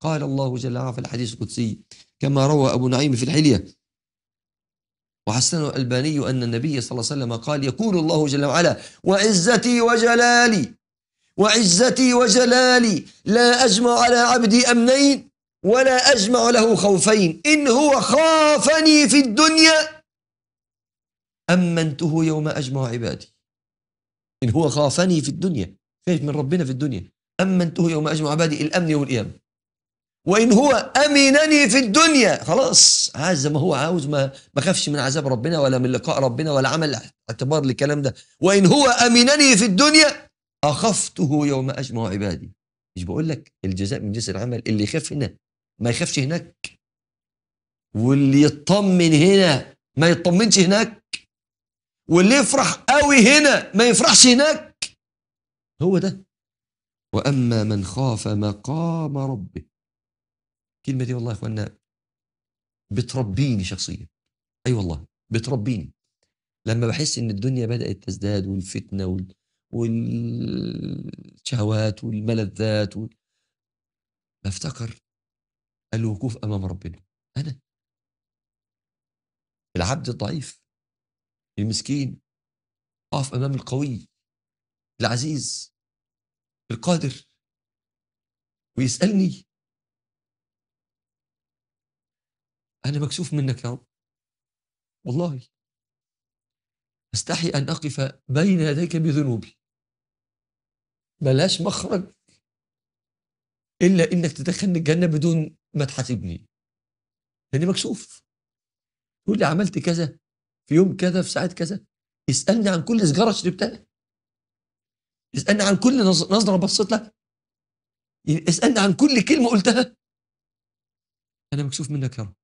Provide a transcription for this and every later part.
قال الله جل وعلا في الحديث القدسي كما روى أبو نعيم في الحلية. وحسنه الألباني أن النبي صلى الله عليه وسلم قال يقول الله جل وعلا وعزتي وجلالي وعزتي وجلالي لا أجمع على عبدي أمنين ولا أجمع له خوفين. إن هو خافني في الدنيا أمنته يوم أجمع عبادي. إن هو خافني في الدنيا خايف من ربنا في الدنيا. أمنته يوم أجمع عبادي الأمن يوم القيامة. وإن هو أمنني في الدنيا. خلاص عايز ما هو عاوز ما ما خافش من عذاب ربنا ولا من لقاء ربنا ولا عمل اعتبار للكلام ده. وإن هو أمنني في الدنيا أخفته يوم أجمع عبادي. مش بقول لك الجزاء من جنس العمل اللي يخاف هنا ما يخافش هناك. واللي يطمن هنا ما يطمنش هناك. واللي يفرح قوي هنا ما يفرحش هناك. هو ده. وأما من خاف مقام ربه الكلمة دي والله يا أخوانا بتربيني شخصيا. أي والله بتربيني. لما بحس إن الدنيا بدأت تزداد والفتنة وال... والشهوات والملذات وال... بفتكر الوقوف أمام ربنا. أنا. العبد الضعيف المسكين أقف أمام القوي العزيز القادر ويسألني أنا مكسوف منك يا رب. والله. أستحي أن أقف بين يديك بذنوبي. بلاش مخرج. إلا إنك تدخلني الجنة بدون ما تحاسبني. لأني مكسوف. تقول لي عملت كذا في يوم كذا في ساعة كذا. اسألني عن كل سجاره شربتها. اسألني عن كل نظ- نظرة بصيت لها. اسألني عن كل كلمة قلتها. أنا مكسوف منك يا رب.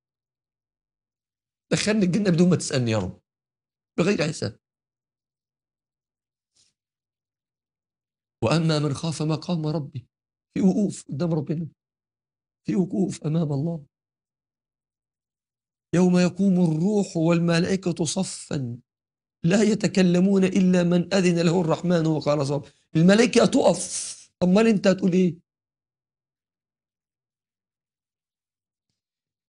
دخلني الجنة بدون ما تسألني يا رب. بغير حساب. وأما من خاف مقام ربي في وقوف قدام ربنا في وقوف أمام الله. يوم يقوم الروح والملائكة صفا لا يتكلمون إلا من أذن له الرحمن وقال صواب الملائكة تقف. أمال أنت هتقول إيه؟